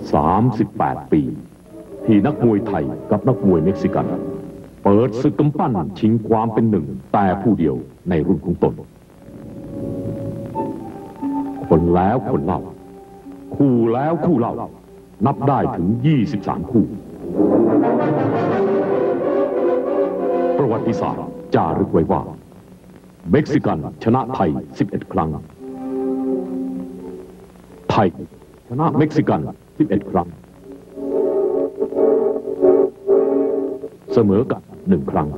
38 ปี ที่นักมวยไทยกับนักมวยเม็กซิกัน เปิดศึกกำปั้นชิงความเป็นหนึ่ง แต่ผู้เดียวในรุ่นของตน คนแล้วคนเล่า คู่แล้วคู่เล่า นับได้ถึง 23 คู่ ประวัติศาสตร์จารึกไว้ว่าเม็กซิกันชนะไทย 11 ครั้ง ไทยชนะเม็กซิกัน 11 ครั้ง เสมอกันหนึ่งครั้ง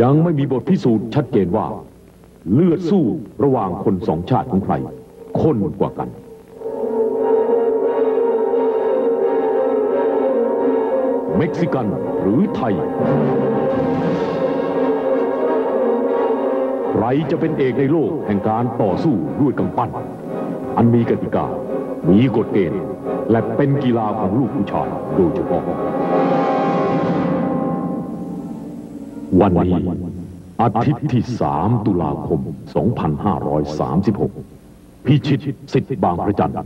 ยังไม่มีบทพิสูจน์ชัดเจนว่า เลือดสู้ระหว่างคนสองชาติของใครข้นกว่ากันเม็กซิกันหรือไทย ใครจะเป็นเอกในโลกแห่งการต่อสู้ด้วยกำปั้น อันมีกติกา มีกฎเกณฑ์ และเป็นกีฬาของลูกผู้ชายโดยเฉพาะ วันนี้อาทิตย์ที่ 3 ตุลาคม 2536 พิชิตสิทธิ์บางพระจันทร์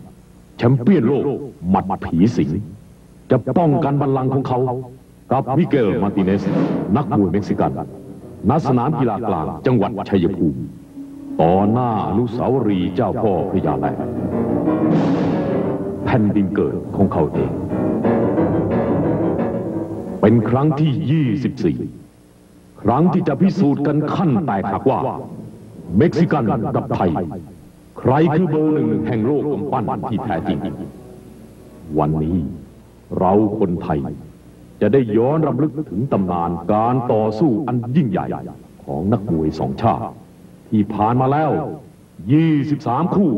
แชมเปี้ยนโลกหมัดผีสิง จะป้องกันบัลลังก์ของเขา กับมิเกล มาร์ติเนซ นักมวยเม็กซิกัน ณสนามกีฬากลางจังหวัดชัยภูมิต่อหน้าอนุสาวรีย์เจ้าพ่อพระยาแลแผ่นดินเกิดของเขาเอง เป็นครั้งที่ 24 ครั้งที่จะพิสูจน์กันขั้นแตกหักว่า เม็กซิกันกับไทย ใครคือเบอร์หนึ่งแห่งโลกกำปั้นที่แท้จริง วันนี้เราคนไทย จะได้ย้อนรำลึกถึงตำนานการต่อสู้อันยิ่งใหญ่ ของนักมวยสองชาติ ที่ผ่านมาแล้ว 23 คู่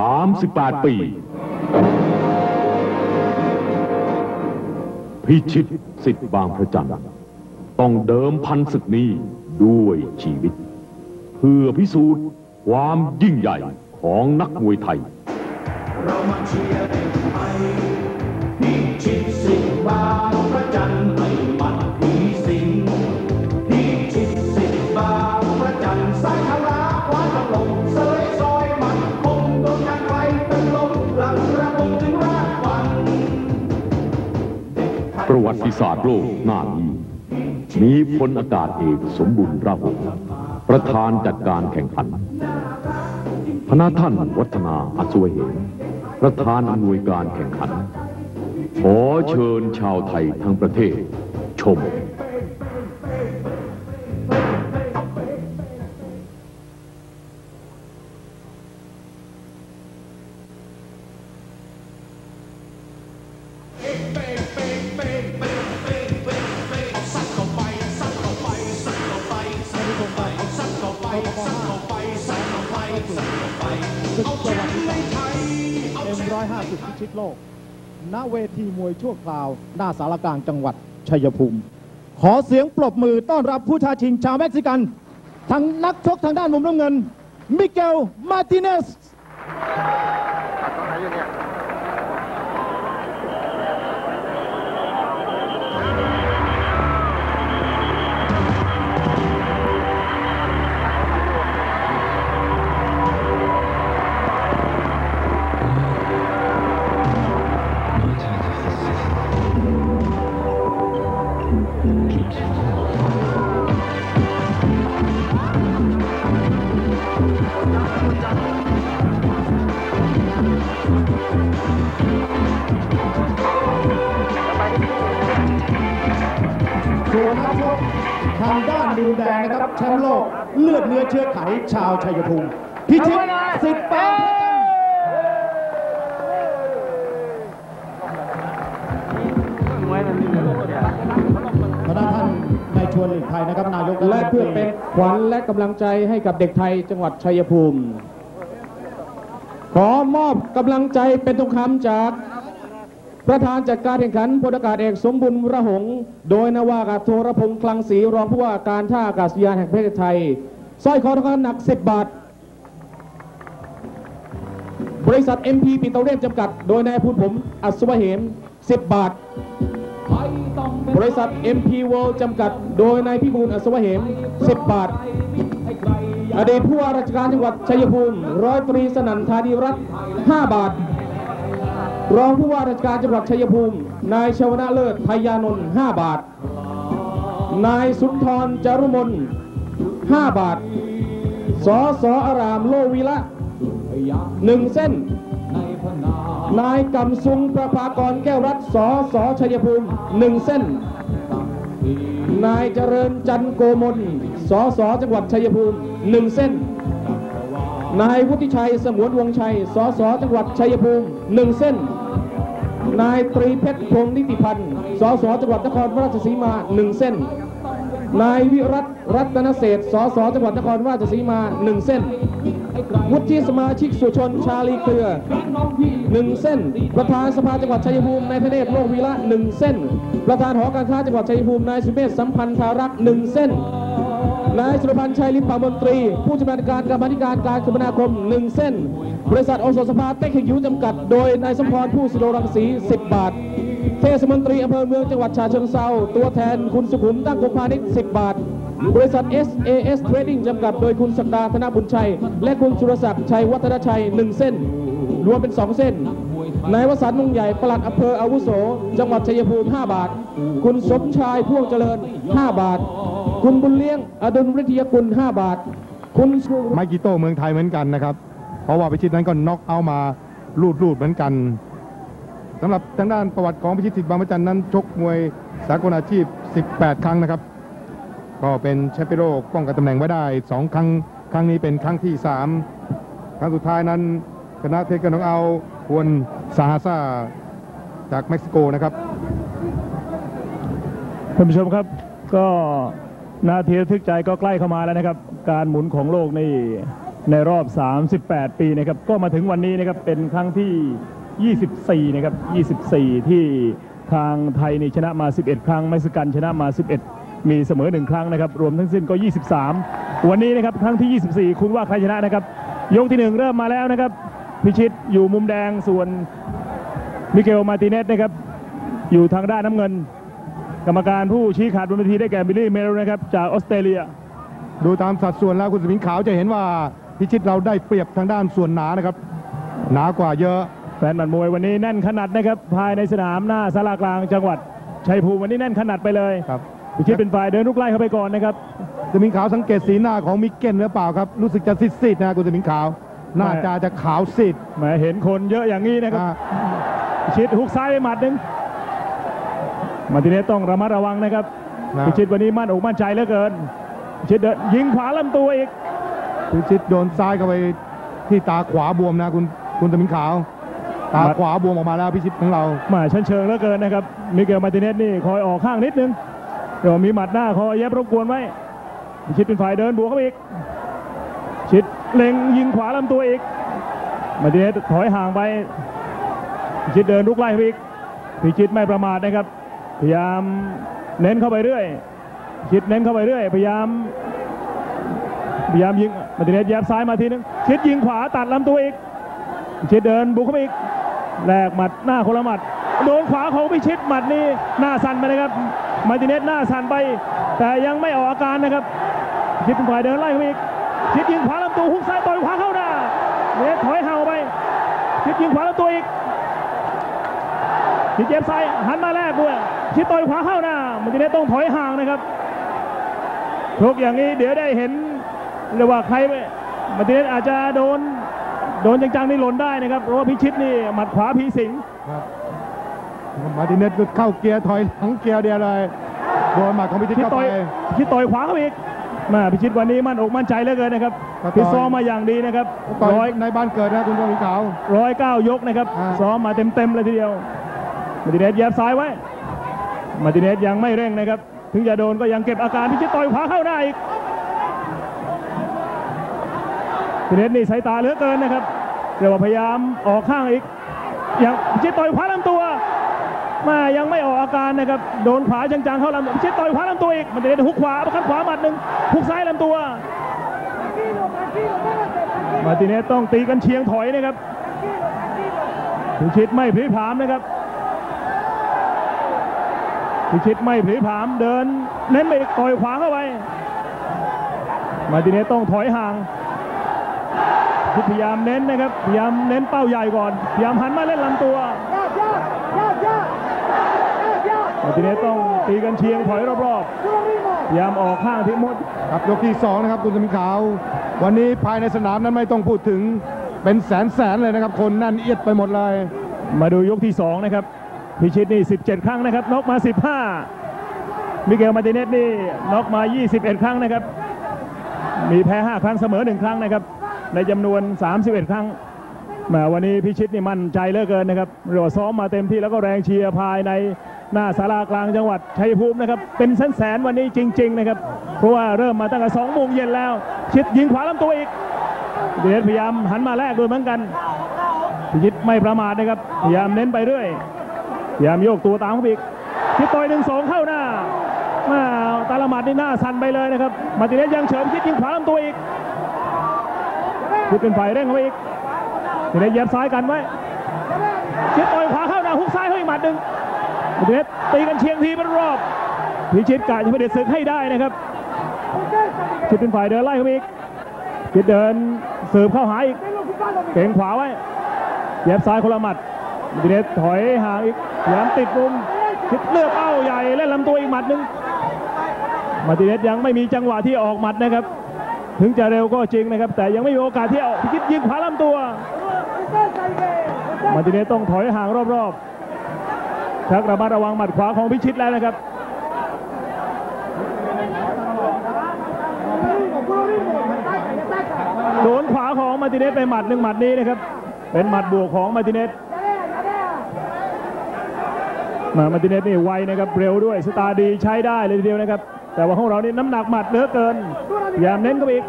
38 ปี พิชิตสิทธิ์บางพระจันทร์ต้องเดิมพันศึกนี้ด้วยชีวิต เพื่อพิสูจน์ความยิ่งใหญ่ของนักมวยไทย เรามาเชียร์เด็กไทย วัติศาสตร์โลกหน้านี้มีพลอากาศเอกสมบุญราหงประธานจัดการแข่งขันพระท่านวัฒนาอัศวเหมประธานอำนวยการแข่งขัน ขอเชิญชาวไทยทั้งประเทศ ชม หน้าสารกลางจังหวัดชัยภูมิ ขอเสียงปรบมือต้อนรับผู้ชาชิงชาวเม็กซิกัน ทั้งนักชกทางด้านมุมน้ำเงิน มิเกล มาติเนส ส่วนนักชกทางด้านดินแดงนะครับแชมป์โลกเลือดเนื้อเชื้อไขชาวชัยภูมิพิชิตสิทธิ์ปางพระจันทร์คณะท่านนายชวนหลีกไทยนะครับนายกและเพื่อเป็นขวัญและกำลังใจให้กับเด็กไทยจังหวัดชัยภูมิ ขอมอบกำลังใจเป็นทองคำจากประธานจัดการแข่งขันพลอากาศเอกสมบุญระหง โดยนาวากาศโทรพงษ์คลังศรีรองผู้ว่าการท่าอากาศยานแห่งประเทศไทยสร้อยคอทองคำหนัก 10 บาท บริษัท MP ปิโตรเลียมจำกัด โดยนายพูดผม อัศวเหม 10 บาท บริษัท MP World จำกัด โดยนายพิบูลอัศวเหม 10 บาท อดีตผู้ว่าราชการจังหวัดชัยภูมิร้อยตรีสนันธานีรัตน์5บาท รองผู้ว่าราชการจังหวัดชัยภูมิ นายชวนะเลิศพยานนท์5บาท นายสุนทรจารุมน5บาท สอสออารามโลวิละ1เส้น นายกำซุงประภากรแก้วรัตน์สอสอชัยภูมิ1เส้น นายเจริญจันโกมลสอสอจังหวัดชัยภูมิ1เส้น นายวุฒิชัยสมวนวงชัย สสจังหวัดชัยภูมิหนึ่งเส้น นายตรีเพชรพงศ์นิติพันธ์ สสจังหวัดนครราชสีมาหนึ่งเส้น นายวิรัตรัตนเศษฐ์สสจังหวัดนครราชสีมาหนึ่งเส้น วุฒิสมาชิกสุชนชาลีเครือหนึ่งเส้น ประธานสภาจังหวัดชัยภูมินายธเนศโลกวีระหนึ่งเส้น ประธานหอการค้าจังหวัดชัยภูมินายสุเมธสัมพันธ์ธารักษ์หนึ่งเส้นนายสุรพันธ์ชัยลิมปามนตรี ผู้ชำนาญการกรรมาธิการการคมนาคม 1 เส้น บริษัทโอสถสภาเต็กหิวจำกัด โดยนายสมพรผู้สิโรรังสี 10 บาท เทศมนตรีอำเภอเมืองจังหวัดฉะเชิงเซาตัวแทนคุณสุขุมตั้งคงพาณิชย์ 10 บาท บริษัท SAS Trading จำกัดโดยคุณศักดาธนบุญชัย และคุณสุรศักดิ์ชัยวัฒนชัย 1 เส้น รวมเป็น 2 เส้นนายวสันต์มุ่งใหญ่ปลัดอำเภออาวุโส จังหวัดชัยภูมิ 5 บาท คุณสมชายพ่วงเจริญ 5 บาท คุณบุญเลี้ยง อดุลวิทยากุล 5 บาท คุณไมกิโต้เมืองไทยเหมือนกันนะครับ เพราะว่าพิชิตนั้นก็น็อกเอามาลูดลูดๆเหมือนกันสำหรับทางด้านประวัติของพิชิตสิทธิ์บางประจันนั้นชกมวยสากลอาชีพ 18 ครั้งนะครับ ก็เป็นแชมเปี้ยนโลกป้องกันตำแหน่งไว้ได้ 2 ครั้ง ครั้งนี้เป็นครั้งที่ 3 ครั้งสุดท้ายนั้นชนะเทคนิคัลน็อกเอาต์ฮวนซาฮาซาจากเม็กซิโกนะครับท่านผู้ชมครับก็นาทีระทึกใจก็ใกล้เข้ามาแล้วนะครับ การหมุนของโลกนี่ในรอบ 38 ปีนะครับ ก็มาถึงวันนี้นะครับเป็นครั้งที่ 24 นะครับ 24 ที่ทางไทยนี่ชนะมา 11 ครั้ง เม็กซิกันชนะมา 11 มีเสมอ1ครั้งนะครับ รวมทั้งสิ้นก็ 23 วันนี้นะครับครั้งที่ 24 คุณว่าใครชนะนะครับ ยกที่ 1 เริ่มมาแล้วนะครับ พิชิตอยู่มุมแดงส่วนมิเกลมาร์ติเนซนะครับ อยู่ทางด้านน้ำเงิน กรรมการผู้ชี้ขาดบนเวทีได้แก่บิลลี่เมลนะครับจากออสเตรเลีย ดูตามสัดส่วนแล้วคุณสมิงขาวจะเห็นว่าพิชิตเราได้เปรียบทางด้านส่วนหนานะครับ หนากว่าเยอะแฟนหมัดมวยวันนี้แน่นขนัดนะครับภายในสนามหน้าศาลากลางจังหวัดชัยภูมิวันนี้แน่นขนัดไปเลยครับ พิชิตเป็นฝ่ายเดินลุกไล่เข้าไปก่อนนะครับสมิงขาวสังเกตสีหน้าของมิเกลหรือเปล่าครับ รู้สึกจะซีดๆนะคุณสมิงขาว หน้าไม่จาจะขาวซีดแหมเห็นคนเยอะอย่างนี้นะครับอ่าพิชิตฮุกซ้ายไปหมัดหนึ่งมาร์ติเนสต้องระมัดระวังนะครับนะพิชิตวันนี้มั่นอกมั่นใจเหลือเกินพิชิตเดินยิงขวาลำตัวอีกพิชิตโดนซ้ายเข้าไปที่ตาขวาบวมนะคุณคุณสมิงขาวตามาขวาบวมออกมาแล้วพิชิตของเรามาชั้นเชิงเหลือเกินนะครับมิเกลมาร์ติเนสนี่คอยออกข้างนิดนึง เดี๋ยวมีหมัดหน้าคอยเย็บรบกวนไว้พิชิตเป็นฝ่ายเดินบวกเข้าไปอีก ชิดเล็งยิงขวาลำตัวอีก มาร์ติเนสถอยห่างไปพิชิตเดินลุกไล่ไปอีกพิชิตไม่ประมาทนะครับ พยายามเน้นเข้าไปเรื่อยพิชิดเน้นเข้าไปเรื่อย พยายาม พยายามยิงมาร์ติเนสแยบซ้ายมาทีนึง ชิดยิงขวาตัดลำตัวอีกพิชิตเดินบุกเข้าไปอีกแลกหมัดหน้าคนละหมัด โดนขวาของพิชิตหมัดนี่หน้าสั่นไปนะครับ มาติเนสหน้าสั่นไป แต่ยังไม่ออกอาการนะครับพิชิตเป็นฝ่ายเดินไล่เข้าไปอีกพิชิตยิงขวาลำตัวฮุกซ้ายต่อยขวาเข้าหน้าเนี่ยถอยห่างไปพิชิตยิงขวาลำตัวอีกพิชิตเย็บซ้ายหันมาแรกด้วยพิชิตต่อยขวาเข้าหน้ามาติเนสต้องถอยห่างนะครับชกอย่างนี้เดี๋ยวได้เห็นเรียกว่าใครมาติเนสอาจจะโดน โดนจังๆนี่หล่นได้นะครับเพราะว่าพิชิตนี่หมัดขวาพีสิง มาร์ติเนสก็เข้าเกียร์ถอยหลังเกียร์เดียวเลยโดนหมัดของพิชิตพิชิตเข้าต่ไปอยพิชิตต่อยขวาเข้าไปอีกแมาพิชิตวันนี้มั่นอกมั่นใจเหลือเกินนะครับก็ต่อยพิซ้อมมาอย่างดีนะครับต่อร้อยยในบ้านเกิดนะคุณสมิงขาวร้อยเก้ายกนะครับอ่าซ้อมมาเต็มๆเลยทีเดียวมาร์ติเนสแยบซ้ายไว้มาร์ติเนสยังไม่เร่งนะครับ ถึงจะโดนก็ยังเก็บอาการพิชิตต่อยขวาเข้าหน้าอีกมาร์ติเนสนี่สายตาเหลือเกินนะครับเรียกว่าพยายามออกข้างอีกยังพิชิตต่อยขวาลำตัว มายังไม่ออกอาการนะครับ โดนขวาจังๆเข้าลำพิชิตต่อยขวาลำตัวอีก มันจะได้หุกขวาประคับขวาหมัดหนึ่งหุกซ้ายลำตัว มาติเนสต้องตีกันเชียงถอยนะครับพิชิตไม่พลีผามนะครับพิชิตไม่พลีผามเดินเน้นไปอีกต่อยขวาเข้าไป มาติเนสต้องถอยห่างพยายามเน้นนะครับพยายามเน้นเป้าใหญ่ก่อนพยายามหันมาเล่นลำตัว มาร์ติเนสต้องตีกันเชียงถอยรอบๆพยายามออกข้างที่หมดครับยกที่สองนะครับคุณสมิงขาว วันนี้ภายในสนามนั้นไม่ต้องพูดถึงเป็นแสนแสนๆเลยนะครับ คนแนั่นเอียดไปหมดเลย มาดูยกที่ 2 นะครับ พิชิตนี่ 17 ครั้งนะครับน็อกมา 15มิเกลมาร์ติเนสนี่น็อกมา 21 ครั้งนะครับ มีแพ้ 5 ครั้งเสมอ 1 ครั้งนะครับ ในจำนวน 31 ครั้งแหมวันนี้พิชิตนี่มั่นใจเหลือเกินนะครับเรียกว่าซ้อมมาเต็มที่แล้วก็แรงเชียร์ภายใน หน้าศาลากลางจังหวัดชัยภูมินะครับเป็นแสนแสนวันนี้จริง ๆ นะครับเพราะว่าเริ่มมาตั้งแต่2โมงเย็นแล้ว ชิดยิงขวาลำตัวอีกเดชพยายามหันมาแลกด้วยเหมือนกันพิชิตไม่ประมาทนะครับพยายามเน้นไปเรื่อยพยายามโยกตัวตามเขาไปอีกชิตต่อยหนึ่งสองเข้าหน้ามาตาละหมัดนี่หน้าสั่นไปเลยนะครับมาติเนสยังเฉิมชิตยิงขวาลำตัวอีกชิตเป็นฝ่ายเร่งเข้าไปอีกมาติเนสยับซ้ายกันไว้ชิตต่อยขวาเข้าหน้าฮุกซ้ายเข้าอีกหมัดหนึ่ง มาร์ติเนสตีกันเชียงทีเป็นรอบ พิชิตกะจะไปเด็ดศึกให้ได้นะครับพิชิตเป็นฝ่ายเดินไล่เข้าไปอีกพิชิตเดินเสิร์ฟเข้าหาอีก เก่งขวาไว้เย็บซ้ายคนละหมัดมาร์ติเนสถอยห่างอีกพยายามติดมุมคิดเลือกเป้าใหญ่เล่นลำตัวอีกหมัดหนึ่งมาร์ติเนสยังไม่มีจังหวะที่ออกหมัดนะครับ ถึงจะเร็วก็จริงนะครับ แต่ยังไม่มีโอกาสที่เอาพิชิตยิงขวาลำตัวมาร์ติเนสต้องถอยห่างรอบๆ ชักระมัดระวังหมัดขวาของพิชิตแล้วนะครับโดนขวาของมาร์ติเนสไปหมัดหนึ่งหมัดนี้นะครับ เป็นหมัดบวกของมาร์ติเนสมามาร์ติเนสนี่ไวนะครับเร็วด้วยสายตาดีใช้ได้เลยทีเดียวนะครับ แต่ว่าของเรานี่น้ำหนักหมัดเหลือเกินยามเน้นเข้าไปอีก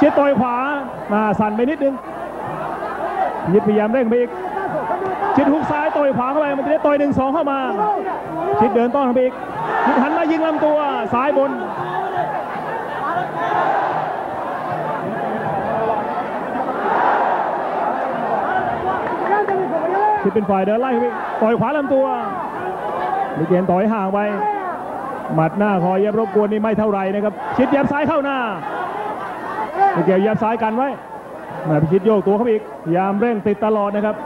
ชิดต่อยขวามาสั่นไปนิดนึงยิดพยายามเร่งไปอีก ชิดฮุกซ้ายต่อยขวาเข้าไปมาร์ติเนสต่อยหนึ่งสองเข้ามา ชิดเดินต้อนเขาอีกชิดหันมายิงลำตัวซ้ายบนที่เป็นฝ่ายเดินไล่ต่อยขวาลำตัวมีเกณฑ์ต่อยห่างไปหมัดหน้าคอยเย็บรบกวนนี่ไม่เท่าไรนะครับ ชิดเย็บซ้ายเข้าหน้ามีเกลเย็บซ้ายกันไว้มาพิชิตโยกตัวเข้าอีกยามเร่งติดตลอดนะครับ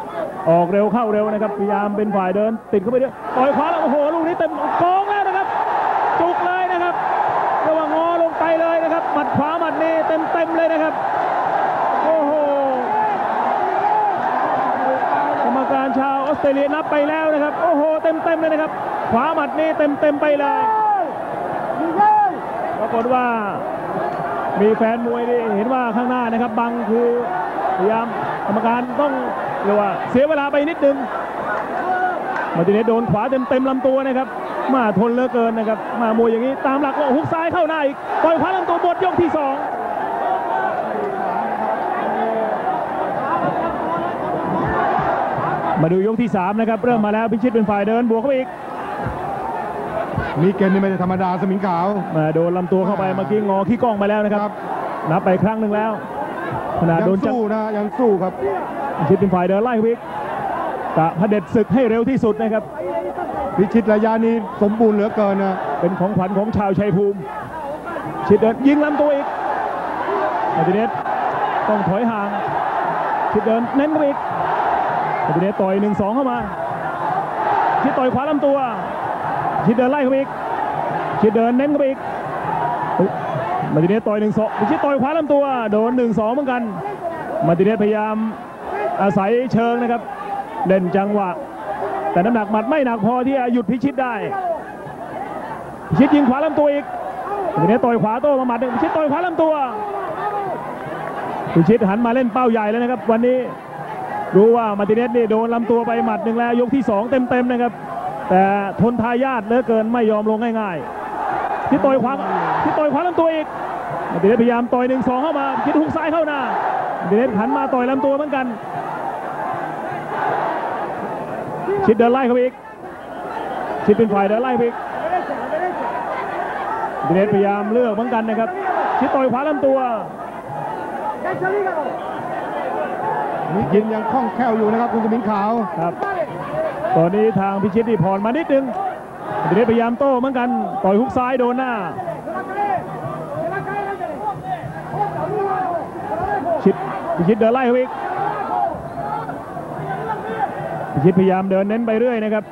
ออกเร็วเข้าเร็วนะครับพยายามเป็นฝ่ายเดิน ติดเข้าไปด้วยต่อยขวาแล้วโอ้โหลูกนี้เต็มกองแล้วนะครับ จุกเลยนะครับรียกว่างอลงไปเลยนะครับหมัดขวาหมัดนี้เต็มเต็มเลยนะครับโอ้โหกรรมการชาวออสเตรเลียนับไปแล้วนะครับ โอ้โหเต็มเต็มเลยนะครับ ขวาหมัดนี่เต็มเต็มไปเลยปรากฏว่ามีแฟนมวยเห็นว่าข้างหน้านะครับบังคือพยายามกรรมการต้อง เรียกว่าเสียเวลาไปนิดนึงมาร์ติเนสโดนขวาเต็มเต็มๆลำตัวนะครับ มาทนเหลือเกินนะครับ มามวยอย่างนี้ตามหลักก็ฮุกซ้ายเข้าหน้าอีกต่อยขวาลำตัวหมดยกที่สองมาดูยกที่3นะครับเริ่มมาแล้วพิชิตเป็นฝ่ายเดินบวกเข้าไปอีกมีเกณฑ์นี่ไม่ได้ธรรมดาสมิงขาวมาโดนลำตัวเข้าไปเมื่อกี้งอขี้กล้องไปแล้วนะครับครับ นับไปครั้งหนึ่งแล้วขณะยัโดงนจังสู้นะยังสู้ครับพิ ชิตเป็นฝ่ายเดินไล่เข้าไปอีกกะพระเด็จศึกให้เร็วที่สุดนะครับ พิชิตระยะนี้สมบูรณ์เหลือเกินนะเป็นของขวัญของชาวชัยภูมิ ชิดเดินยิงลำตัวอีกมาติเนสต้องถอยห่าง ชิดเดินเน้นเข้าไปอีกมาติเนสต่อยหนึ่งสองเข้ามา ชิดต่อยขวาลำตัว ชิดเดินไล่เข้าไปอีก ชิดเดินเน้นเข้าไปอีกเฮ้ยมาติเนสต่อยหนึ่งสองชิดต่อยขวาลำตัว โดนหนึ่งสองเหมือนกัน มาติเนสพยายาม อาศัยเชิงนะครับ เล่นจังหวะ แต่น้ำหนักหมัดไม่หนักพอที่จะหยุดพิชิตได้ พิชิตยิงขวาลำตัวอีกทีนี้ต่อยขวาโต้มาหมัดหนึ่งพิชิตต่อยขวาลำตัว พิชิตหันมาเล่นเป้าใหญ่แล้วนะครับ วันนี้รู้ว่ามาติเนสนี่โดนลำตัวไปหมัดหนึ่งแล้วยกที่สองเต็มๆนะครับ แต่ทนทายาทเหลือเกินไม่ยอมลงง่ายๆพิชิตต่อยขวาพิชิตต่อยขวาลำตัวอีกมาติเนสพยายามต่อยหนึ่งสองเข้ามาพิชิตหุกซ้ายเข้าหน้ามาติเนสหันมาต่อยลำตัวเหมือนกัน ชิดเดินไล่เข้าไปอีก ชิดเป็นฝ่ายเดินไล่ไปอีกดิเนสพยายามเลือกเหมือนกันนะครับ ชิดต่อยขวาลำตัวมีกินยังคล่องแคล่วอยู่นะครับคุณสมิงขาวครับ ตอนนี้ทางพิชิตนี่ผ่อนมานิดนึงดิเนสพยายามโต้เหมือนกัน ต่อยฮุกซ้ายโดนหน้า ชิดพิชิตเดินไล่เขาอีก พิชิตพยายามเดินเน้นไปเรื่อยนะครับ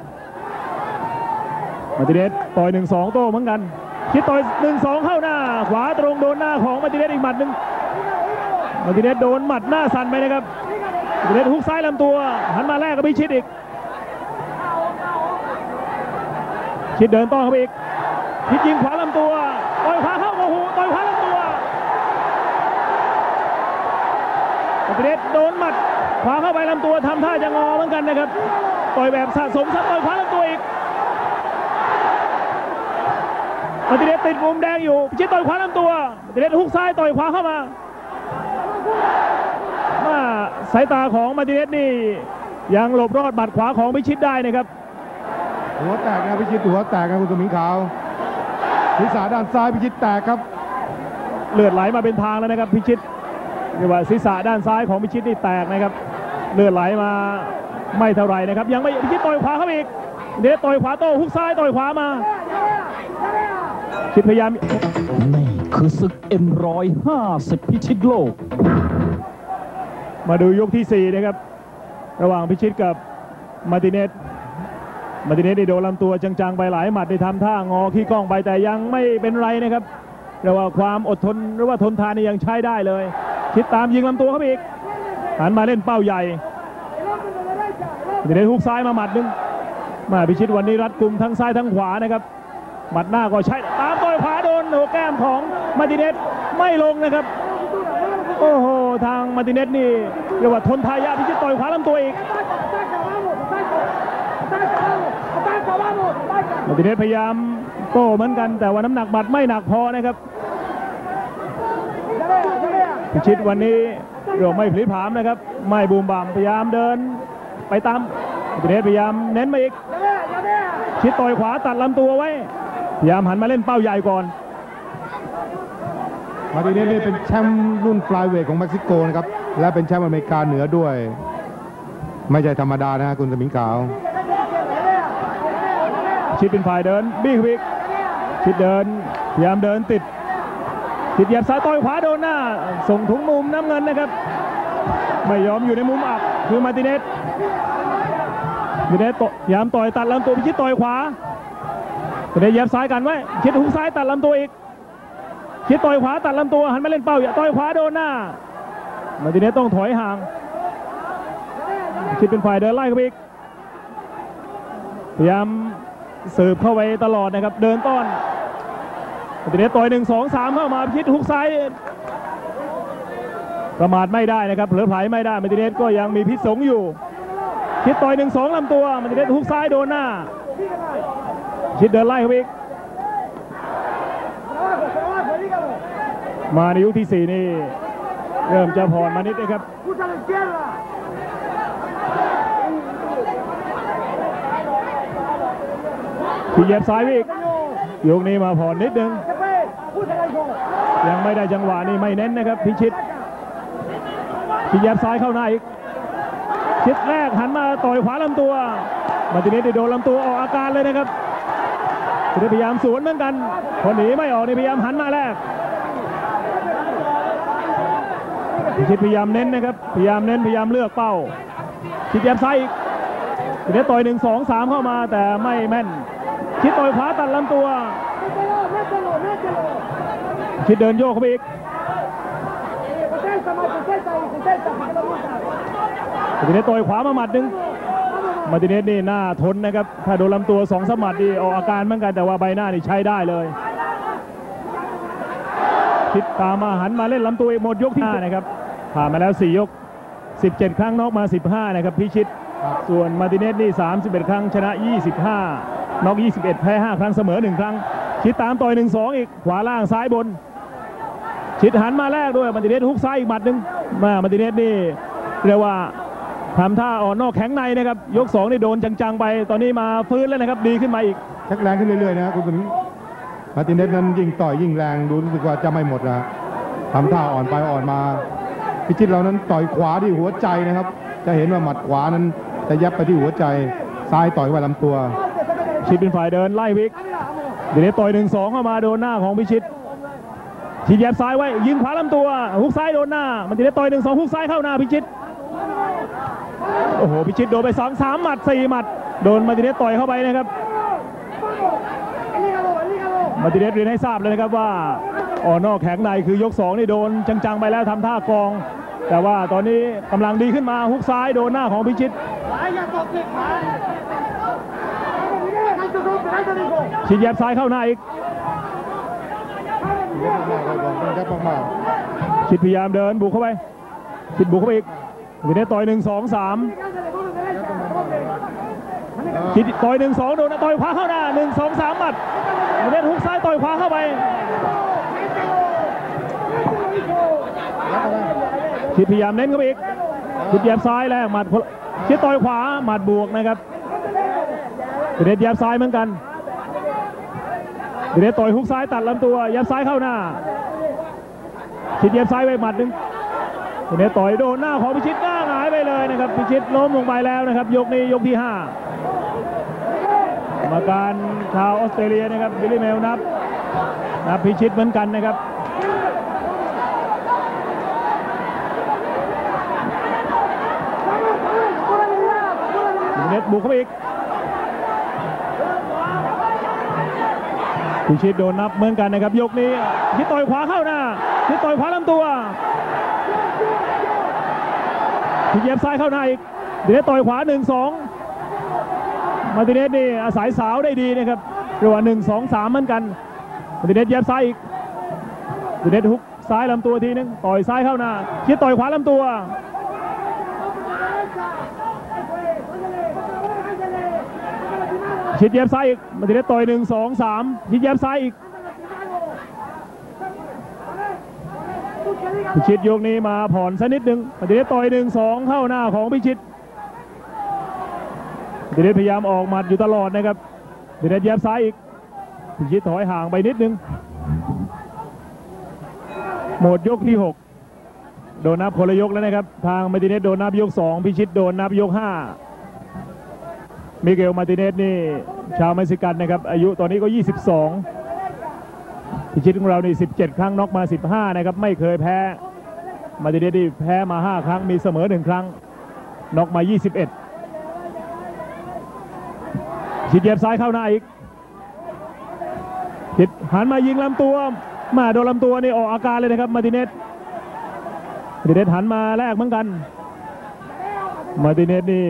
มาติเนสต่อยหนึ่งสองโต้เหมือนกันคิดต่อยหนึ่งสองเข้าหน้า ขวาตรงโดนหน้าของมาติเนสอีกหมัดหนึ่งมาติเนสโดนหมัดหน้าสั่นไปนะครับมาติเนสฮุกซ้ายลำตัว หันมาแรกกับพิชิตอีกชิดเดินต้อนเข้าไปอีกพิชิตยิงขวาลำตัวต่อยขวาเข้าโอ้โหต่อยขวาลำตัวมาร์ติเนสโดนหมัด ขวาเข้าไปลำตัวทำท่าจะงอเหมือนกันนะครับ ต่อยแบบสะสมซัดต่อยขวาลำตัวอีกมาร์ติเนสติดมุมแดงอยู่พิชิตต่อยขวาลำตัวมาร์ติเนสฮุกซ้ายต่อยขวาเข้ามาว่าสายตาของมาร์ติเนสนี่ยังหลบรอดหมัดขวาของพิชิตได้นะครับ หัวแตกนะพิชิตหัวแตกนะคุณสมิงขาวศีรษะด้านซ้ายพิชิตแตกครับ เลือดไหลมาเป็นทางแล้วนะครับพิชิตเรียกว่าศีรษะด้านซ้ายของพิชิตนี่แตกนะครับ เลือดไหลมาไม่เท่าไหรนะครับ ยังไม่พิชิตต่อยขวาเข้าไปอีก เดชต่อยขวาโต้ฮุกซ้ายต่อยขวามาพิชิตพยายามนี่คือศึก M150 พิชิตโลก มาดูยกที่ 4 นะครับ ระหว่างพิชิตกับมาร์ติเนสมาร์ติเนสได้โดนลำตัวจังๆ ไปหลายหมัดได้ทำท่างอขี้กล้องไปแต่ยังไม่เป็นไรนะครับเรียกว่าความอดทนหรือว่าทนทานนี่ยังใช้ได้เลย คิดตามยิงลำตัวเข้าไปอีกหันมาเล่นเป้าใหญ่ มาร์ติเนสฮุกซ้ายมาหมัดหนึงมาพิชิตวันนี้รัดกลุ่มทั้งซ้ายทั้งขวานะครับ หมัดหน้าก็ใช้ตามต่อยขวาโดนหัวแก้มของมาร์ติเนสไม่ลงนะครับ โอ้โหทางมาร์ติเนสนี่เรียกว่าทนทายาพิชิตต่อยขวาลำตัวอีกมาร์ติเนสพยายามโต้เหมือนกันแต่ว่าน้ำหนักหมัดไม่หนักพอนะครับพิชิตวันนี้เรื่องไม่ผลิผามนะครับ ไม่บูมบามพยายามเดิน ไปตามมาร์ติเนสพยายามเน้นมาอีก ชิดต่อยขวาตัดลำตัวไว้ พยายามหันมาเล่นเป้าใหญ่ก่อนมาร์ติเนสนี่เป็นแชมป์รุ่นฟลายเวทของเม็กซิโกนะครับ และเป็นแชมป์อเมริกาเหนือด้วย ไม่ใช่ธรรมดานะฮะคุณสมิงขาว ชิดเป็นฝ่ายเดินบี้ขวิกชิดเดิน พยายามเดินติดชิดเหยียบซ้ายต่อยขวาโดนหน้า ส่งถุงมุมน้ำเงินนะครับ ไม่ยอมอยู่ในมุมอับคือมาติเนสมาติเนสพยายามต่อยตัดลำตัวพิชิตต่อยขวามาติเนสเหยียบซ้ายกันไว้ชิดหุกซ้ายตัดลำตัวอีกชิดต่อยขวาตัดลำตัวหันมาเล่นเป้าอย่าต่อยขวาโดนหน้ามาติเนสต้องถอยห่างชิดเป็นฝ่ายเดินไล่เข้าไปอีกพยายามสืบเข้าไปตลอดนะครับเดินต้อนมาติเนสต่อยหนึ่งสองสามเข้ามาพิชิตหุกซ้าย ประมาทไม่ได้นะครับเผลอไผลไม่ได้มาติเนสก็ยังมีพิษสงอยู่ คิดต่อยหนึ่งสองลำตัวมาติเนสหุกซ้ายโดนหน้าคิดเดินไล่เขาอีกมาในยุคที่สี่นี่ เริ่มจะผ่อนมานิดนะครับที่เหยียบซ้ายอีกยกนี้มาผ่อนนิดนึงยังไม่ได้จังหวะนี่ไม่เน้นนะครับ พิชิต ที่ยียบซ้ายเข้าหน้าอีกชิดแรกหันมาต่อยขวาลำตัว มาติเนสได้โดนลำตัวออกอาการเลยนะครับพยายามสวนเหมือนกันคนหนีไม่ออกนี่พยายามหันมาแรกพิชิตพยายามเน้นนะครับ พยายามเน้นพยายามเลือกเป้าชิดเหยียบซ้ายอีกทีนี้ต่อยหนึ่งสองสามเข้ามาแต่ไม่แม่น คิดต่อยขวาตัดลำตัว คิดเดินโยกเข้าไปอีก มาร์ติเนสต่อยขวามาหมัดหนึ่งมาร์ติเนสนี่หน้าทนนะครับ ถ้าโดนลำตัวสองสมัดนี่ออกอาการเหมือนกันแต่ว่าใบหน้านี่ใช้ได้เลยคิดตามมาหันมาเล่นลำตัวหมดยกที่ห้านะครับผ่านมาแล้ว 4 ยก 17 ครั้งนอกมา 15 นะครับพิชิต ส่วนมาร์ติเนสนี่ 31 ครั้งชนะ 25น็อก21 แพ้ 5 ครั้งเสมอ 1 ครั้ง ชิดตามต่อย 1-2 อีก ขวาล่างซ้ายบน ชิดหันมาแรกด้วยมาร์ติเนสฮุกซ้ายอีกหมัดหนึ่งมามาร์ติเนสนี่เรียกว่า ทำท่าอ่อนนอกแข็งในนะครับยก2นี่โดนจังๆไป ตอนนี้มาฟื้นแล้วนะครับดีขึ้นมาอีกชักแรงขึ้นเรื่อยๆนะคุณสมิงมาร์ติเนสนั้นยิ่งต่อยยิ่งแรงดูรู้สึกว่าจะไม่หมดนะทำท่าอ่อนไปอ่อนมา พิชิตเรานั้นต่อยขวาที่หัวใจนะครับ จะเห็นว่าหมัดขวานั้นจะยับไปที่หัวใจซ้ายต่อยไว้ลำตัว ชิดเป็นฝ่ายเดินไล่วิกเดี๋ยวนี้ต่อยหนึ่งสองเข้ามาโดนหน้าของพิชิตทีแยบซ้ายไว้ยิงขวาลำตัวฮุกซ้ายโดนหน้า มันจะได้ต่อยหนึ่งสองฮุกซ้ายเข้าหน้าพิชิต โอ้โหพิชิตโดนไปสองสามหมัดสี่หมัด โดนมาติเนสต่อยเข้าไปนะครับมาติเนสเรียนให้ทราบเลยนะครับว่าอ่อนนอกแข็งในคือยกสองนี่โดนจังๆไปแล้วทำท่ากอง แต่ว่าตอนนี้กำลังดีขึ้นมาฮุกซ้ายโดนหน้าของพิชิตชิดแยบซ้ายเข้าหน้าอีกเยอะมากเลยบอกเป็นครับมากชิดพยายามเดินบุกเข้าไป ชิดบุกเข้าไปอีก วินเนต่อยหนึ่งสองสามชิดต่อยหนึ่งสองโดนนะต่อยขวาเข้าหน้าหนึ่งสองสามหมัดวินเนสฮุกซ้ายต่อยขวาเข้าไปชิดพยายามเน้นเข้าไปอีกชิดแยบซ้ายแรกหมัดคิดต่อยขวาหมัดบวกนะครับวินเนแยบซ้ายเหมือนกันวินเนสต่อยฮุกซ้ายตัดลำตัวแยบซ้ายเข้าหน้าชิดเย็บซ้ายไปหมัดหนึ่ง คนนี้ต่อยโดนหน้าของพิชิตหน้าหายไปเลยนะครับพิชิตล้มลงไปแล้วนะครับ ยกนี้ยกที่ห้ากรรมการชาวออสเตรเลียนะครับบิลลี่เมลนับนับพิชิตเหมือนกันนะครับเน็ตบุกเข้าไปอีกพิชิตโดนนับเหมือนกันนะครับ ยกนี้พิชิตต่อยขวาเข้าหน้าพิชิตต่อยขวาลำตัว เย็บซ้ายเข้าหน้าอีกเดี๋ยวต่อยขวาหนึ่งสองมาร์ติเนสนี่อาศัยสาวได้ดีนะครับเรียกว่าหนึ่งสองสามเหมือนกัน มาร์ติเนสเย็บซ้ายอีกมาร์ติเนสฮุกซ้ายลำตัวทีนึงต่อยซ้ายเข้าหน้าพิชิตต่อยขวาลำตัวชิดเย็บซ้ายอีกมาติเนสต่อยหนึ่งสองสามชิดเย็บซ้ายอีก พิชิตยกนี้มาผ่อนสักนิดหนึ่งมาติเนสต่อยหนึ่งสองเข้าหน้าของพิชิตมาติเนสพยายามออกหมัดอยู่ตลอดนะครับมาติเนสเย็บซ้ายอีกพิชิตถอยห่างไปนิดนึงหมดยกที่หกโดนนับคนละยกแล้วนะครับ ทางมาติเนสโดนนับยกสองพิชิตโดนนับยกห้ามิเกลมาติเนสนี่ชาวเม็กซิกันนะครับ อายุตอนนี้ก็ 22 พิชิตของเรานี่17 ครั้งน็อกมา 15 นะครับ ไม่เคยแพ้ มาร์ติเนสนี่แพ้มา 5 ครั้งมีเสมอ 1 ครั้งน็อกมา 21 ชิดเย็บซ้ายเข้าหน้าอีกชิดหันมายิงลำตัว มาโดนลำตัวนี่ออกอาการเลยนะครับ มาร์ติเนสมาร์ติเนสหันมาแลกเหมือนกัน มาร์ติเนสนี่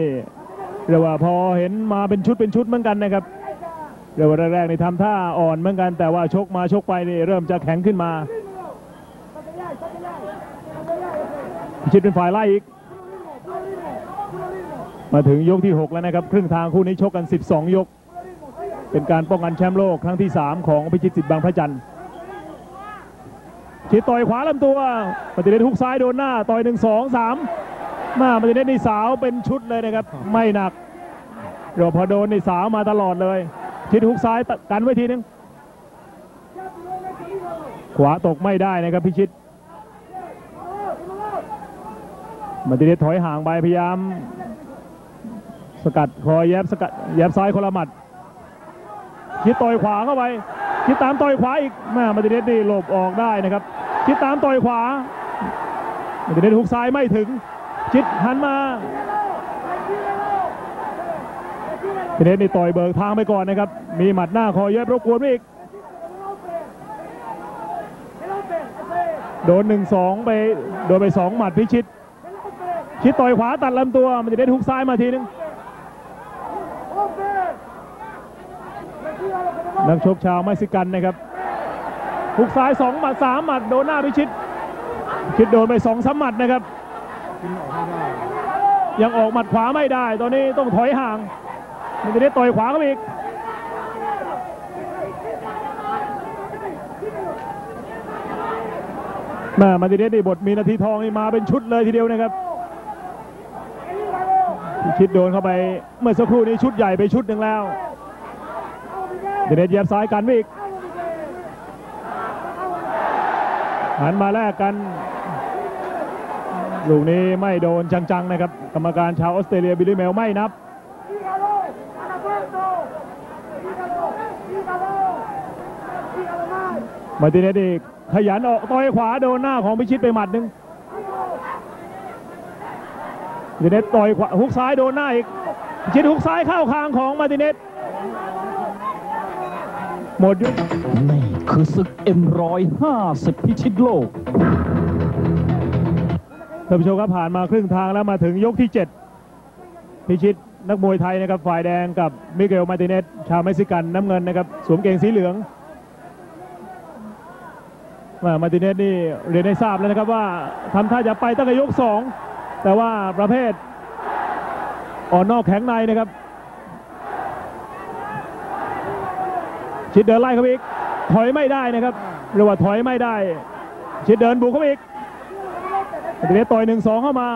เรียกว่าพอเห็นมาเป็นชุดเป็นชุดเหมือนกันนะครับ เรียกว่าแรกๆนี่ทำท่าอ่อนเหมือนกันแต่ว่าชกมาชกไปนี่เริ่มจะแข็งขึ้นมาพิชิตเป็นฝ่ายไล่อีก มาถึงยกที่ 6 แล้วนะครับ ครึ่งทางคู่นี้ชกกัน 12 ยก เป็นการป้องกันแชมป์โลกครั้งที่ 3 ของพิชิตสิทธิ์บางพระจันทร์ชิดต่อยขวาลำตัวปฏิเดชฮุกซ้ายโดนหน้า ต่อยหนึ่งสองสามมามันจะได้ในสาวเป็นชุดเลยนะครับ ไม่หนักเดี๋ยวพอโดนในสาวมาตลอดเลย ชิดฮุกซ้ายกันไว้ทีนึง ขวาตกไม่ได้นะครับพิชิตมันจะได้ถอยห่างไปพยายาม สกัดคอยแยบสกัดแยบซ้ายคนละหมัดชิดต่อยขวาเข้าไปชิดตามต่อยขวาอีกแม่มาติเดสนี่หลบออกได้นะครับชิดตามต่อยขวามาติเดสฮุกซ้ายไม่ถึง ชิดหันมา ทีนี้นี่ต่อยเบิกทางไปก่อนนะครับ มีหมัดหน้าคอยเย็บรบกวนไว้อีก โดนหนึ่งสองไป โดนไปสองหมัดพิชิต ชิดต่อยขวาตัดลำตัว มันจะได้ทุกซ้ายมาทีนึง นักชกชาวเม็กซิกันนะครับทุกซ้ายสองหมัดสามหมัดโดนหน้าพิชิตชิดโดนไปสองสามหมัดนะครับ ยังออกหมัดขวาไม่ได้ ตอนนี้ต้องถอยห่าง มันจะได้ต่อยขวาเข้าไปอีกแม่มาติเดสนี่บทมีนาทีทองนี่มาเป็นชุดเลยทีเดียวนะครับพิชิดโดนเข้าไปเมื่อสักครู่นี้ชุดใหญ่ไปชุดหนึ่งแล้วเดเดสเหยียบซ้ายกันไปอีกหันมาแลกกัน ลูกนี้ไม่โดนจังๆนะครับ กรรมการชาวออสเตรเลียบิลลี่เมลไม่นับ มาร์ติเนสนี่ขยันออกต่อยขวาโดนหน้าของพิชิตไปหมัดหนึ่งมาร์ติเนสต่อยขวาฮุกซ้ายโดนหน้าอีกพิชิตฮุกซ้ายเข้าคางของมาร์ติเนสหมดยุคนี่คือศึก M150 พิชิตโลกท่านผู้ชมครับผ่านมาครึ่งทางแล้วมาถึงยกที่ 7 พิชิตนักมวยไทยนะครับฝ่ายแดงกับมิเกลมาร์ติเนสชาวเม็กซิกันน้ำเงินนะครับสวมเกงสีเหลืองว่า มาติเนสนี่เรียนให้ทราบแล้วนะครับว่าทำท่าจะไปตั้งแต่ยก 2 แต่ว่าประเภทอ่อนนอกแข็งในนะครับ ชิดเดินไล่เข้าไปอีกถอยไม่ได้นะครับเรียกว่าถอยไม่ได้ ชิดเดินบุกเข้าไปอีกมาติเนสต่อยหนึ่งสองเข้ามา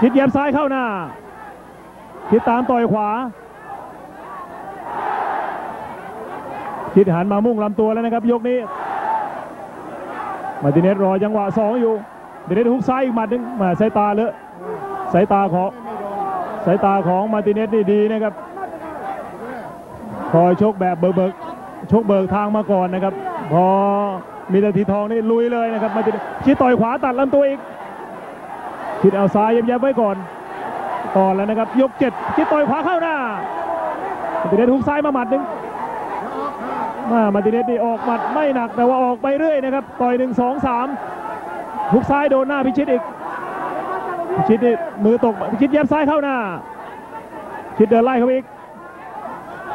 คิดแยบซ้ายเข้าหน้าคิดตามต่อยขวาคิดหันมามุ่งลำตัวแล้วนะครับ ยกนี้ มาติเนสรอจังหวะสองอยู่มาร์ติเนสฮุกซ้ายอีกหมัดหนึงมาสายตาเลอะสายตาของสายตาของมาติเนสนี่ดีนะครับคอยชกแบบเบิกเบิกชกเบิกทางมาก่อนนะครับ พอมีนาทีทองนี่ลุยเลยนะครับมาติเนสคิดต่อยขวาตัดลำตัวอีกคิดเอาซ้ายย็บๆไว้ก่อนต่อแล้วนะครับยกเจ็ดคิดต่อยขวาเข้าหน้ามาร์ติเนสทุกซ้ายมาหมัดหนึ่ง มามาติเนสนี่ออกหมัดไม่หนักแต่ว่าออกไปเรื่อยนะครับ ต่อยหนึ่งสองสามทุกซ้ายโดนหน้าพิชิตอีกพิชิตนี่มือตกพิชิตเย็บซ้ายเข้าหน้าพิชิตเดินไล่เขาอีก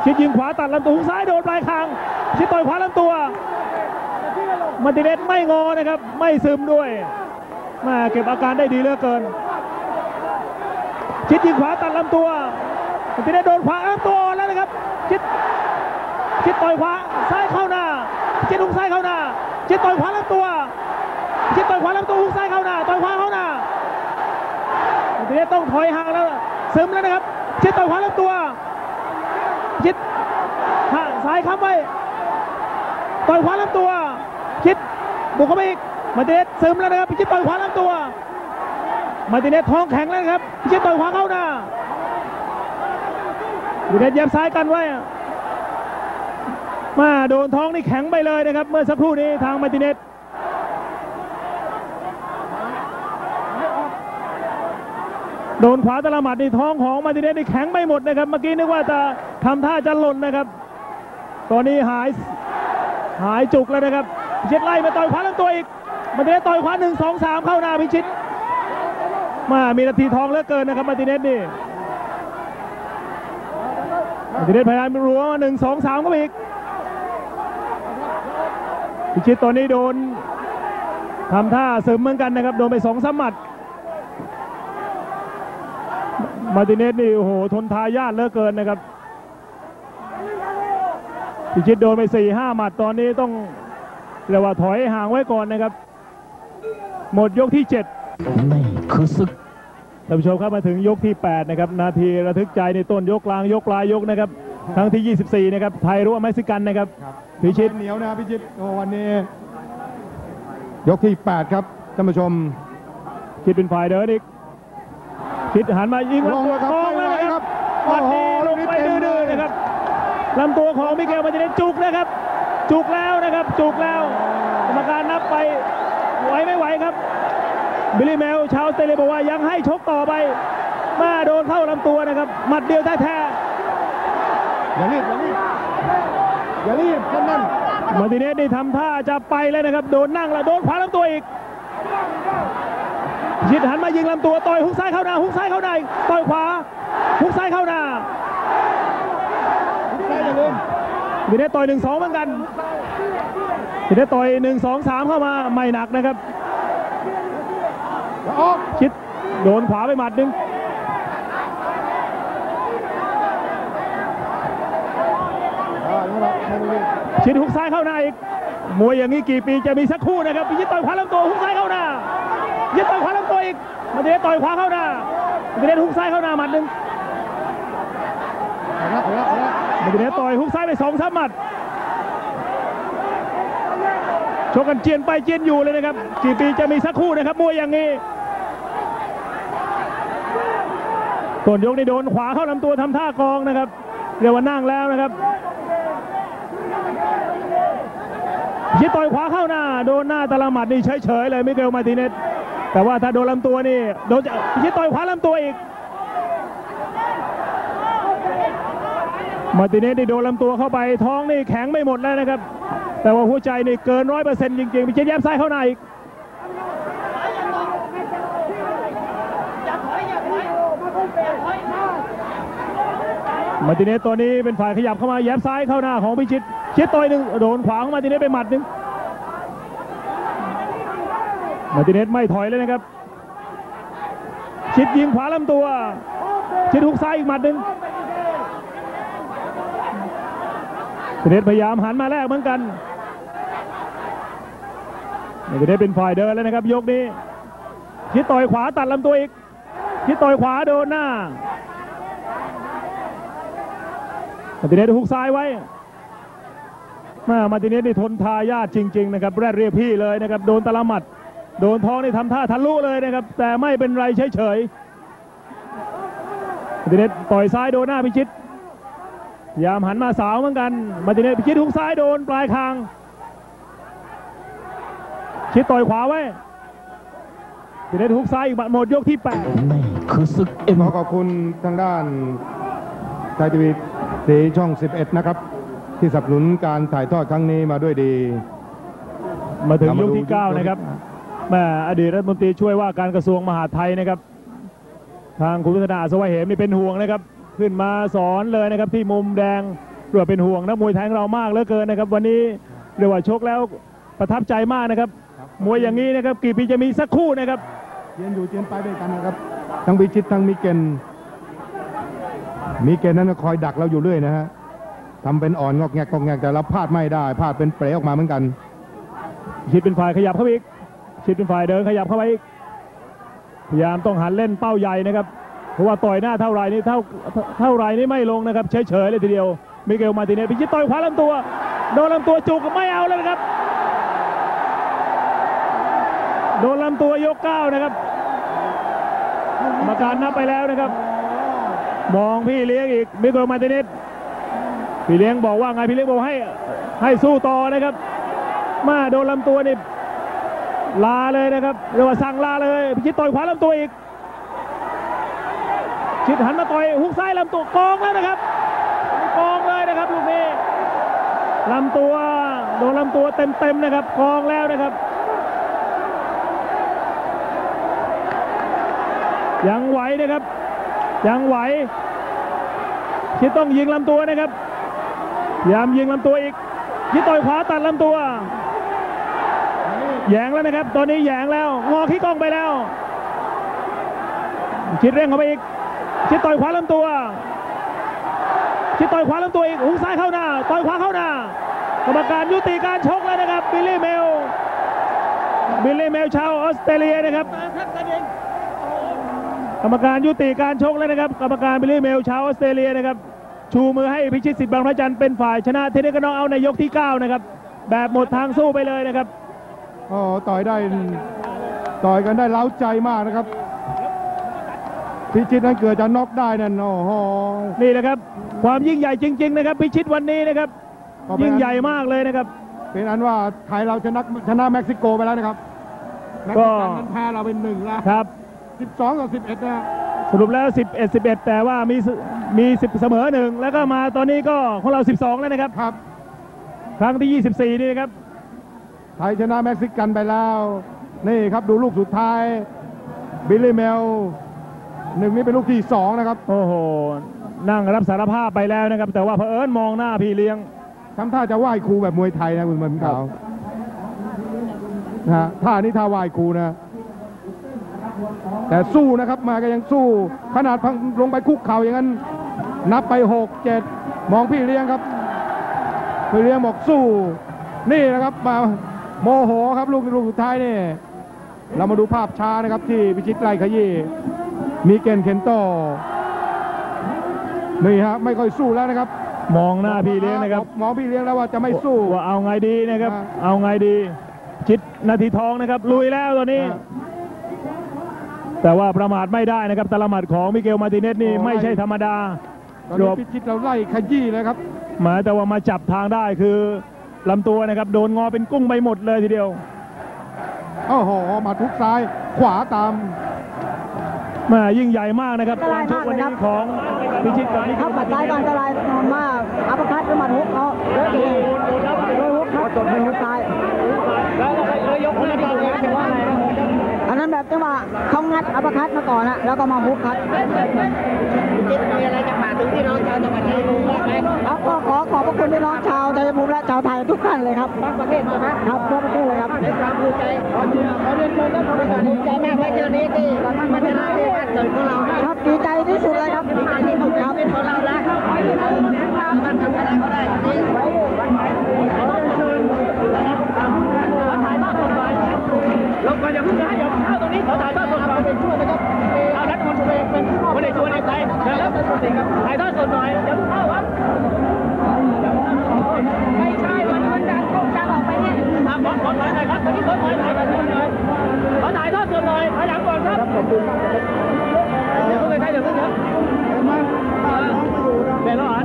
พิชิตยิงขวาตัดลำตัวฮุกซ้ายโดนปลายคางพิชิตต่อยขวาลำตัวมาติเนสไม่งอนะครับ ไม่ซึมด้วยมาเก็บอาการได้ดีเหลือเกินชิดยิงขวาตัดลำตัวมาติเนสโดนขวาลำตัวแล้วนะครับชิด ชิดต่อยขวาซ้ายเข้าหน้าชิดหุกซ้ายเข้าหน้าชิดต่อยขวาลำตัวชิดต่อยขวาลำตัวหุกซ้ายเข้าหน้า ต่อยขวาเข้าหน้ามาร์ติเนสต้องถอยห่างแล้วซึมแล้วนะครับชิดต่อยขวาลำตัวชิดห่างซ้ายค้ำไว้ต่อยขวาลำตัวพิชิตบุกเข้าไปอีกมาร์ติเนสซึมแล้วนะครับพิชิตต่อยขวาลำตัวมาร์ติเนสท้องแข็งแล้วครับพิชิตต่อยขวาเข้าหน้ามาร์ติเนสแย็บซ้ายกันไว้ มาโดนท้องนี่แข็งไปเลยนะครับ เมื่อสักครู่นี้ทางมาร์ติเนสโดนขวาแต่ละหมัดนี่ท้องของมาร์ติเนสนี่แข็งไปหมดนะครับ เมื่อกี้นึกว่าจะทำท่าจะหล่นนะครับ ตอนนี้หายหายจุกแล้วนะครับพิชิตไล่มาต่อยขวาลำตัวอีกมาติเนสต่อยขวาหนึ่งสองสามเข้าหน้าพิชิต มามีนาทีทองเหลือเกินนะครับมาติเนสนี่มาติเนสพยายามรัวมาหนึ่งสองสามเข้าไปอีก พิชิตตอนนี้โดนทำท่าเสริมเหมือนกันนะครับ โดนไปสองสามหมัดมาร์ติเนสนี่โอ้โหทนทายาดเหลือเกินนะครับ พิชิตโดนไปสี่ห้าหมัดตอนนี้ต้องเรียกว่าถอยห่างไว้ก่อนนะครับ หมดยกที่7นี่คือศึกท่านผู้ชมครับมาถึงยกที่ 8 นะครับ นาทีระทึกใจในต้นยกกลางยกปลายยกนะครับ ครั้งที่ 24 นะครับไทยรู้ว่าเม็กซิกันนะครับพิชิตเหนียวนะครับพิชิตโอ้วันนี้ ยกที่ 8 ครับท่านผู้ชม คิดเป็นฝ่ายเดินอีก คิดหันมายิงลงแล้วครับมองแล้วไม่ไหวนะคครัรับบวัดนี้โอ้โหลงไปลูกนี้เต็มดื้อเลยๆนะครับลำตัวของมิเกลมาร์ติเนสจุกนะครับ จุกแล้วนะครับ จุกแล้วกรรมการนับไปไหวไม่ไหวครับบิลลี่แมวชาวออสเตรเลียบอกว่ายังให้ชกต่อไปมาโดนเข้าลำตัวนะครับหมัดเดียวแท้ๆ อย่ารีบอย่ารีบอย่ารีบนั่นนั่นมาร์ติเนสนี่ทำท่าจะไปแล้วนะครับ โดนนั่งแล้วโดนขวาลำตัวอีกชิดหันมายิงลำตัวต่อยฮุกซ้ายเข้าหน้าฮุกซ้ายเข้าในต่อยขวาฮุกซ้ายเข้าหน้าได้อย่าลืมมาร์ติเนสต่อยหนึ่งสองเหมือนกันมาร์ติเนสต่อยหนึ่งสองสามเข้ามาไม่หนักนะครับอย่าออกชิดโดนขวาไปหมัดหนึ่ง นั่นแหละไม่ต้องรีบชิดฮุกซ้ายเข้าหน้าอีกมวยอย่างนี้กี่ปีจะมีสักคู่นะครับพิชิตต่อยขวาลำตัวฮุกซ้ายเข้าหน้ายิดต่อยขวาลำตัวอีกมาร์ติเนสต่อยขวาเข้าหน้ามาร์ติเนสฮุกซ้ายเข้าหน้าหมัดหนึ่งเอาละเอาละเอาละมาร์ติเนสต่อยฮุกซ้ายไปสองสามหมัดชกกันเจียนไปเจียนอยู่เลยนะครับกี่ปีจะมีสักคู่นะครับมวยอย่างนี้ต้นยกนี่โดนขวาเข้าลำตัวทำท่ากองนะครับเรียกว่านั่งแล้วนะครับ พิชิตต่อยขวาเข้าหน้า โดนหน้าตะละหมัดนี่เฉยๆเลยมิเกลมาติเนสแต่ว่าถ้าโดนลำตัวนี่โดนจะพิชิตต่อยขวาลำตัวอีก มาติเนสนี่โดนลำตัวเข้าไปท้องนี่แข็งไม่หมดแล้วนะครับ แต่ว่าหัวใจนี่เกินร้อยเปอร์เซ็นต์จริงๆพิชิตแย้มซ้ายเข้าหน้าอีกมาติเนสตัวนี้เป็นฝ่ายขยับเข้ามาแย้มซ้ายเข้าหน้าของพิชิต ชิดต่อยหนึ่งโดนขวาของมาติเนสไปหมัดหนึ่งมาติเนสไม่ถอยเลยนะครับ ชิดยิงขวาลำตัว ชิดหุกซ้ายอีกหมัดหนึ่งมาติเนสพยายามหันมาแลกเหมือนกันมาติเนสเป็นฝ่ายเดินแล้วนะครับ ยกนี้ชิดต่อยขวาตัดลำตัวอีกชิดต่อยขวาโดนหน้ามาติเนสฮุกซ้ายไว้ มามาร์ติเนสนี่ทนทายาทจริง ๆ นะครับแรดเรียกพี่เลยนะครับโดนตะลหมัด โดนท้องนี่ทำท่าทะลุเลยนะครับ แต่ไม่เป็นไรเฉยๆมาติเนสต่อยซ้ายโดนหน้าพิชิตยามหันมาสาวเหมือนกันมาติเนสพิชิตฮุกซ้ายโดนปลายคาง ชิดต่อยขวาไว้มาร์ติเนสฮุกซ้ายอีกหมัดหมดยกที่แปดคือศึกเอ็มขอขอบคุณทางด้านไทยทีวีสีช่อง 11 นะครับ ที่สนับสนุนการถ่ายทอดครั้งนี้มาด้วยดี มาถึงเรามายกดูที่ยก9นะครับแม่อดีตรัฐมนตรีช่วยว่าการกระทรวงมหาดไทยนะครับ ทางคุณพัฒนาสวัยเหมนี่เป็นห่วงนะครับ ขึ้นมาสอนเลยนะครับที่มุมแดงเรือเป็นห่วงนักมวยไทยของเรามากเหลือเกินนะครับ วันนี้เรียกว่าชกแล้วประทับใจมากนะครับ มวยอย่างนี้นะครับกี่ปีจะมีสักคู่นะครับเจียนอยู่เจียนไปด้วยกันนะครับ ทั้งพิชิตทั้งมิเกนมิเกนนั้นคอยดักเราอยู่เรื่อยนะฮะ ทำเป็นอ่อนงอกแงกงอกแงกแต่เราพลาดไม่ได้พลาดเป็นเปรออกมาเหมือนกันชิดเป็นฝ่ายขยับเข้าไปอีกชิดเป็นฝ่ายเดินขยับเข้าไปอีกพยายามต้องหันเล่นเป้าใหญ่นะครับเพราะว่าต่อยหน้าเท่าไรนี่เท่าเท่าไรนี่ไม่ลงนะครับเฉยๆเลยทีเดียวมิเกลมาติเนสพิชิตต่อยขวาลำตัวโดนลำตัวจุกไม่เอาแล้วนะครับโดนลำตัวยกเก้านะครับกรรมการนับไปแล้วนะครับ มองพี่เลี้ยงอีกมิเกลมาติเนส พี่เลี้ยงบอกว่าไงพี่เลี้ยงบอกให้ให้สู้ต่อนะครับ มาโดนลำตัวนี่ลาเลยนะครับเรียกว่าสั่งลาเลยพิชิตต่อยขวาลำตัวอีกชิดหันมาต่อยฮุกซ้ายลำตัวกองแล้วนะครับกองเลยนะครับลูกนี้ลำตัวโดนลำตัวเต็มๆนะครับกองแล้วนะครับยังไหวนะครับยังไหวชิดต้องยิงลำตัวนะครับ พยายามยิงลำตัวอีกชิดต่อยขวาตัดลำตัวแยงแล้วนะครับ ตอนนี้แยงแล้ว งอขี้กองไปแล้ว ชิดเร่งเข้าไปอีก ชิดต่อยขวาลำตัว ชิดต่อยขวาลำตัวอีกหุกซ้ายเข้าหน้า ต่อยขวาเข้าหน้ากรรมการยุติการชกแล้วนะครับ บิลลี่เมล บิลลี่เมลชาวออสเตรเลียนะครับ กรรมการยุติการชกแล้วนะครับ กรรมการบิลลี่เมลชาวออสเตรเลียนะครับ ชูมือให้พิชิตศิษย์บางพระจันทร์เป็นฝ่ายชนะเทคนิเกิลน็อกเอาต์ในยกที่ 9 นะครับ แบบหมดทางสู้ไปเลยนะครับโอ้ต่อยได้ต่อยกันได้เล้าใจมากนะครับ พิชิตนั้นเกิดจะน็อกได้นั่นโอ้โหนี่แหละครับ ความยิ่งใหญ่จริง ๆ นะครับ พิชิตวันนี้นะครับก็เป็นอันยิ่งใหญ่มากเลยนะครับ เป็นอันว่าไทยเราชนะชนะเม็กซิโกไปแล้วนะครับเม็กก็ซิกันนั้นแพ้เราเป็นหนึ่งแล้วครับ 12ต่อ11นะ สรุปแล้ว 11 11 แต่ว่ามีมี10เสมอหนึ่งแล้วก็มาตอนนี้ก็ของเรา 12 แล้วนะครับครับ ครั้งที่ 24 นี่นะครับไทยชนะเม็กซิกันไปแล้ว นี่ครับดูลูกสุดท้าย บิลลี่เมลหนึ่งนี่เป็นลูกที่สองนะครับ โอ้โห นั่งรับสารภาพไปแล้วนะครับ แต่ว่าเผอิญมองหน้าพี่เลี้ยงทำท่าจะไหว้ครูแบบมวยไทยนะคุณเหมือนขาวนะฮะท่านี้ท่าไหว้ครูนะ แต่สู้นะครับมาก็ยังสู้ ขนาดพังลงไปคุกเข่าอย่างนั้น นับไปหกเจ็ดมองพี่เลี้ยงครับ พี่เลี้ยงบอกสู้ นี่นะครับมาโมโหครับลูกลูกสุดท้ายนี่เรามาดูภาพช้านะครับที่พิชิตไล่ขยี้มีเกนเคนโตนี่ฮะไม่ค่อยสู้แล้วนะครับ มองหน้าพี่เลี้ยงนะครับมองพี่เลี้ยงแล้วว่าจะไม่สู้ว่าเอาไงดีนะครับอ่าเอาไงดี ชิดนาทีทองนะครับ ลุยแล้วตอนนี้อ่า แต่ว่าประมาทไม่ได้นะครับแต่ละหมัดของมิเกลมาร์ติเนสนี่โอ้ไม่ใช่ธรรมดาตอนนี้พิชิตเราไล่ขยี้เลยครับหมายแต่ว่ามาจับทางได้คือลำตัวนะครับโดนงอเป็นกุ้งไปหมดเลยทีเดียวโอ้โหหมาทุกซ้ายขวาตามแมายิ่งใหญ่มากนะครับการชกวันนี้ของพิชิตกับนิครับปัดซ้ายก็อันตรายมากอัปเปอร์คัตหรือหมัดฮุกเขาเยอะเลยโดยฮุกครับโดยฮุกซ้ายอั นนั้นแบบจังหวะเขางัดอัปเปอร์คัตมาก่อนนะแล้วก็มาฮุกครับมีอะไรจะฝากถึงพี่น้องชาวจังหวัดชัยภูมิบ้างไหมครับก็ขอขอบพระคุณพี่น้องชาวชัยภูมิและชาวไทยทุกท่านเลยครับทั้งประเทศใช่ไหมครับทั่วประเทศเลยครับในความภูมิใจขอเรียนเชิญท่านผู้การภูมิใจมากในเจอนี้ที่เราทำมาในรายที่บ้านเกิดของเราครับดีใจที่สุดเลยครับดีใจที่สุดครับเป็นของเราแล้วครับมันทำอะไรก็ได้จริง เราก่อนอย่าเพิ่งนะอย่าเข้าตรงนี้ขอถ่ายทอดสดก่อนเป็นช่วยนะครับเอารัฐมนตรีเป็นผู้คนในชวนในใจเชิญครับถ่ายทอดสดหน่อยอย่าเพิ่งเข้าครับไม่ใช่วันนี้มันดังต้องดังออกไปเนี่ยขอขอถ่ายหน่อยครับตอนนี้ขอถ่ายถ่ายถ่ายหน่อยขอถ่ายทอดสดหน่อยถ่ายหลังก่อนครับเดี๋ยวเพิ่งเลยใช่เดี๋ยวเพิ่งครับเป็นแล้วเหรอ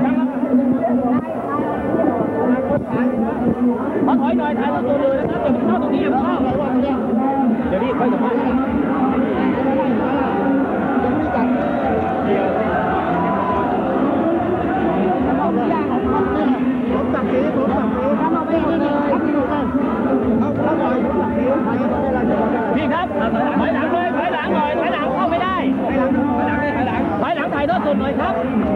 ขอถอยหน่อยถ่ายทอดสดเลยนะครับอย่าเพิ่งเข้าตรงนี้อย่าเพิ่งเข้าเดี๋ยวนี้ค่อยสัมภาษณ์พี่ครับถอยหลังเลยถอยหลังหน่อยถอยหลังเข้าไม่ได้ถอยหลังถอยหลังถอยหลังถ่ายทอดสดหน่อยครับโอ้เยี่ยม